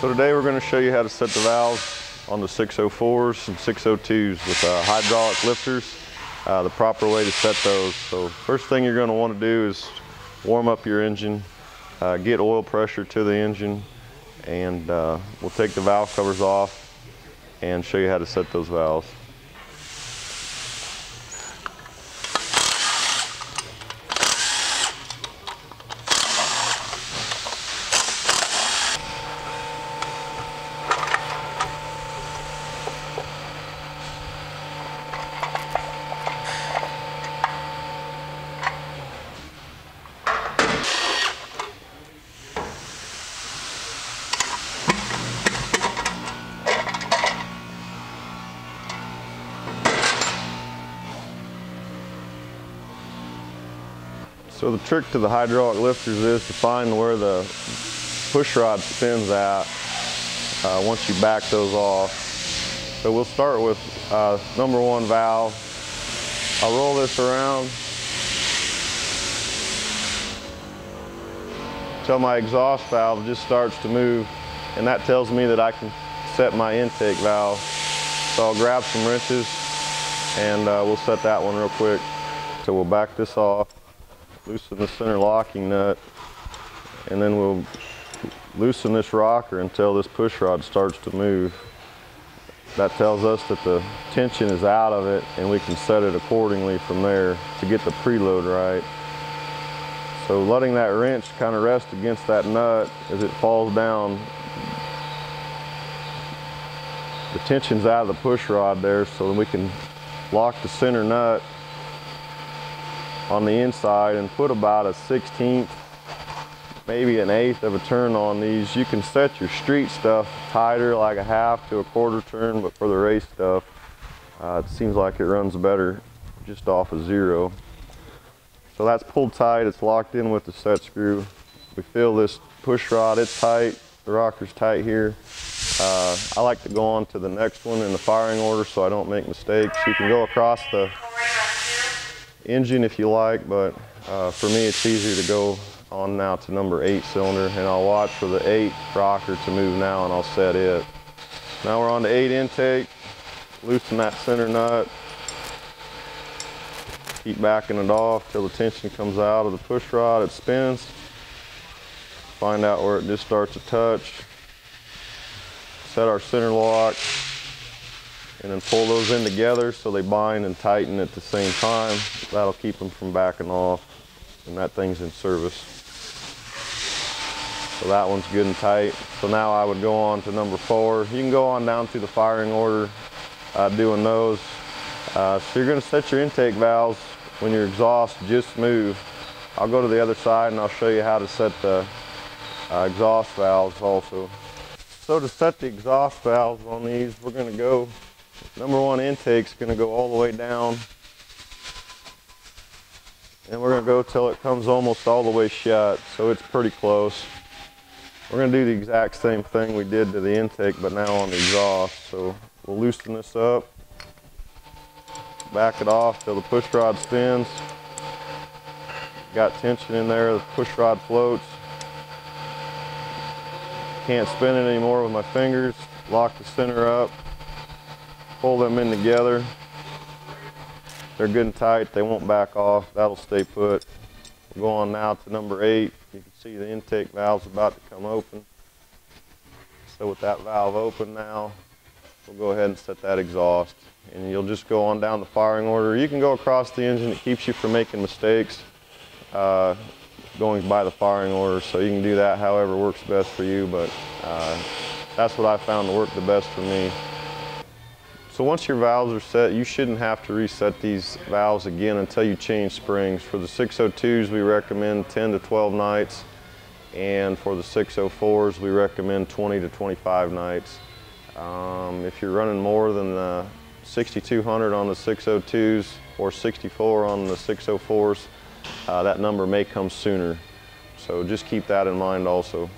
So today we're going to show you how to set the valves on the 604s and 602s with uh, hydraulic lifters, uh, the proper way to set those. So first thing you're going to want to do is warm up your engine, uh, get oil pressure to the engine, and uh, we'll take the valve covers off and show you how to set those valves. So the trick to the hydraulic lifters is to find where the push rod spins at uh, once you back those off. So we'll start with uh, number one valve. I'll roll this around until my exhaust valve just starts to move and that tells me that I can set my intake valve. So I'll grab some wrenches and uh, we'll set that one real quick. So we'll back this off loosen the center locking nut, and then we'll loosen this rocker until this push rod starts to move. That tells us that the tension is out of it and we can set it accordingly from there to get the preload right. So letting that wrench kind of rest against that nut as it falls down, the tension's out of the push rod there so then we can lock the center nut on the inside and put about a 16th, maybe an eighth of a turn on these. You can set your street stuff tighter, like a half to a quarter turn, but for the race stuff, uh, it seems like it runs better just off of zero. So that's pulled tight, it's locked in with the set screw. We feel this push rod, it's tight, the rocker's tight here. Uh, I like to go on to the next one in the firing order so I don't make mistakes. You can go across the engine if you like, but uh, for me it's easier to go on now to number eight cylinder and I'll watch for the eight rocker to move now and I'll set it. Now we're on the eight intake, loosen that center nut, keep backing it off till the tension comes out of the push rod, it spins, find out where it just starts to touch, set our center lock, and then pull those in together so they bind and tighten at the same time. That'll keep them from backing off and that thing's in service. So that one's good and tight. So now I would go on to number four. You can go on down through the firing order uh, doing those. Uh, so you're gonna set your intake valves when your exhaust just move. I'll go to the other side and I'll show you how to set the uh, exhaust valves also. So to set the exhaust valves on these, we're gonna go Number one intake's gonna go all the way down. And we're gonna go till it comes almost all the way shut, so it's pretty close. We're gonna do the exact same thing we did to the intake, but now on the exhaust. So we'll loosen this up, back it off till the push rod spins. Got tension in there, the push rod floats. Can't spin it anymore with my fingers. Lock the center up pull them in together. They're good and tight, they won't back off, that'll stay put. We'll go on now to number eight. You can see the intake valve's about to come open. So with that valve open now, we'll go ahead and set that exhaust. And you'll just go on down the firing order. You can go across the engine, it keeps you from making mistakes uh, going by the firing order. So you can do that however works best for you, but uh, that's what I found to work the best for me. So once your valves are set, you shouldn't have to reset these valves again until you change springs. For the 602s, we recommend 10 to 12 nights. And for the 604s, we recommend 20 to 25 nights. Um, if you're running more than the 6200 on the 602s or 64 on the 604s, uh, that number may come sooner. So just keep that in mind also.